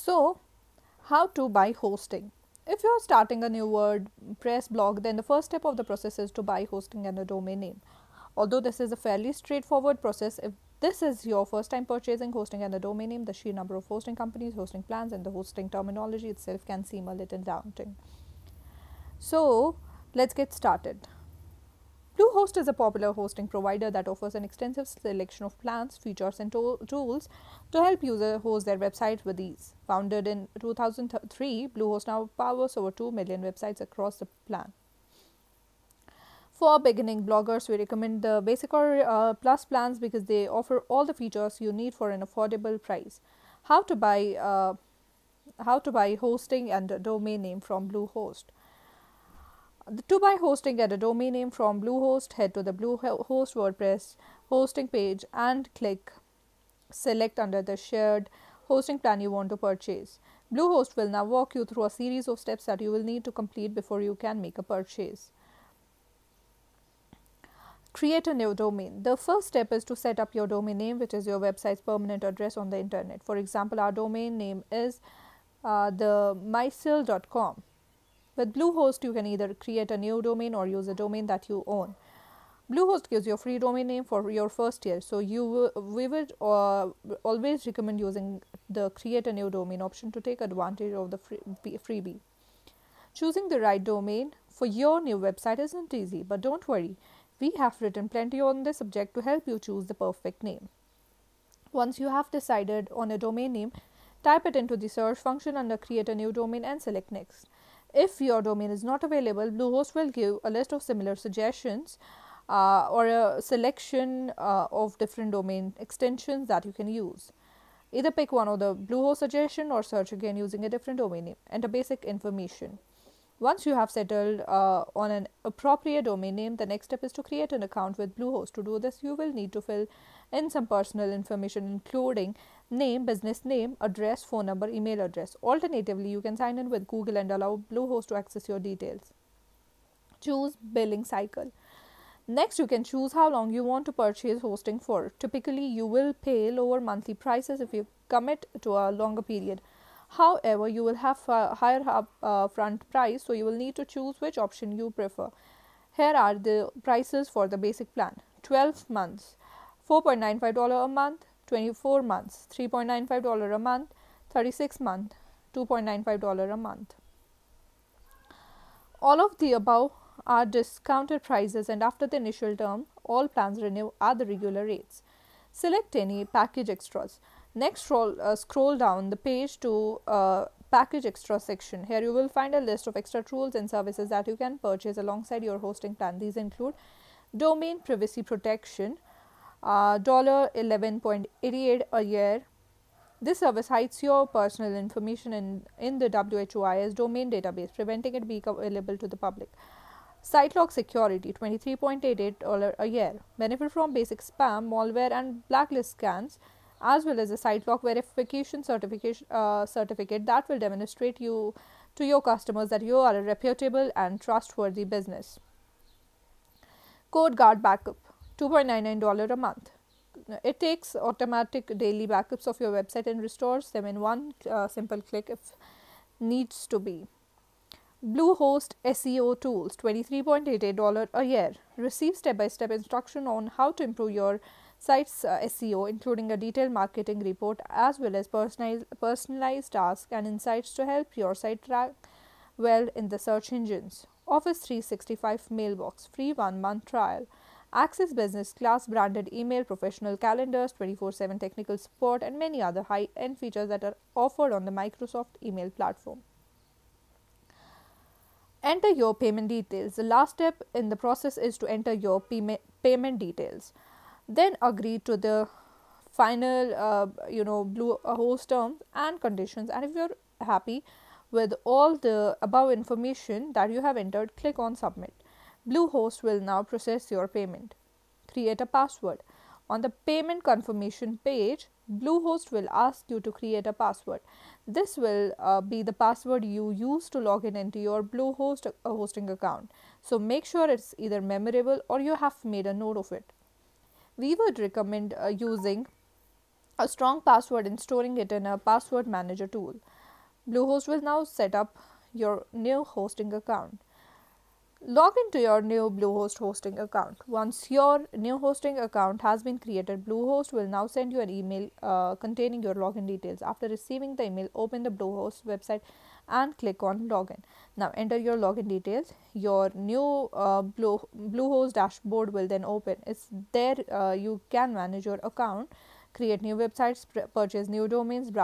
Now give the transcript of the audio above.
So, how to buy hosting? If you are starting a new WordPress blog, then the first step of the process is to buy hosting and a domain name. Although this is a fairly straightforward process, if this is your first time purchasing hosting and a domain name, the sheer number of hosting companies, hosting plans, and the hosting terminology itself can seem a little daunting. So, let's get started. Bluehost is a popular hosting provider that offers an extensive selection of plans, features, and to- tools to help users host their websites with ease. Founded in 2003, Bluehost now powers over 2 million websites across the plan. For beginning bloggers, we recommend the basic or uh, plus plans because they offer all the features you need for an affordable price. How to buy uh, how to buy hosting and domain name from Bluehost. To buy hosting at a domain name from Bluehost, head to the Bluehost WordPress hosting page and click select under the shared hosting plan you want to purchase. Bluehost will now walk you through a series of steps that you will need to complete before you can make a purchase. Create a new domain. The first step is to set up your domain name, which is your website's permanent address on the internet. For example, our domain name is uh, the. With Bluehost, you can either create a new domain or use a domain that you own. Bluehost gives you a free domain name for your first year, so you we would uh, always recommend using the create a new domain option to take advantage of the free, freebie. Choosing the right domain for your new website isn't easy, but don't worry, we have written plenty on this subject to help you choose the perfect name. Once you have decided on a domain name, type it into the search function under create a new domain and select next. If your domain is not available, Bluehost will give a list of similar suggestions uh, or a selection uh, of different domain extensions that you can use. Either pick one of the Bluehost suggestion or search again using a different domain name. Enter basic information. Once you have settled uh, on an appropriate domain name, the next step is to create an account with Bluehost. To do this, you will need to fill in some personal information, including name, business name, address, phone number, email address. Alternatively, you can sign in with Google and allow Bluehost to access your details. Choose billing cycle. Next, you can choose how long you want to purchase hosting for. Typically, you will pay lower monthly prices if you commit to a longer period. However, you will have a higher uh, front price, so you will need to choose which option you prefer. Here are the prices for the basic plan 12 months, $4.95 a month, 24 months, $3.95 a month, 36 month, $2.95 a month. All of the above are discounted prices and after the initial term, all plans renew at the regular rates. Select any package extras. Next, scroll, uh, scroll down the page to uh, package extra section. Here you will find a list of extra tools and services that you can purchase alongside your hosting plan. These include domain privacy protection, uh, $11.88 a year. This service hides your personal information in, in the WHOIS domain database, preventing it being available to the public. SiteLock security $23.88 a year. Benefit from basic spam, malware, and blacklist scans as well as a SiteLock verification certification uh, certificate that will demonstrate you to your customers that you are a reputable and trustworthy business. Code Guard backup $2.99 a month. It takes automatic daily backups of your website and restores them in one uh, simple click if needs to be. Bluehost SEO tools $23.88 a year. Receive step by step instruction on how to improve your site's uh, SEO, including a detailed marketing report as well as personalized, personalized tasks and insights to help your site track well in the search engines. Office 365 mailbox, free one month trial. Access business class branded email, professional calendars, 24 7 technical support, and many other high end features that are offered on the Microsoft email platform. Enter your payment details. The last step in the process is to enter your payment details then agree to the final uh, you know blue uh, host terms and conditions. And if you're happy with all the above information that you have entered click on submit. Bluehost will now process your payment. Create a password. On the payment confirmation page bluehost will ask you to create a password. This will uh, be the password you use to log in into your bluehost uh, hosting account. So make sure it's either memorable or you have made a note of it we would recommend uh, using a strong password and storing it in a password manager tool. Bluehost will now set up your new hosting account. Log into your new Bluehost hosting account. Once your new hosting account has been created, Bluehost will now send you an email uh, containing your login details. After receiving the email, open the Bluehost website and click on login. Now enter your login details. Your new uh, Blue, Bluehost dashboard will then open. It's there uh, you can manage your account, create new websites, purchase new domains,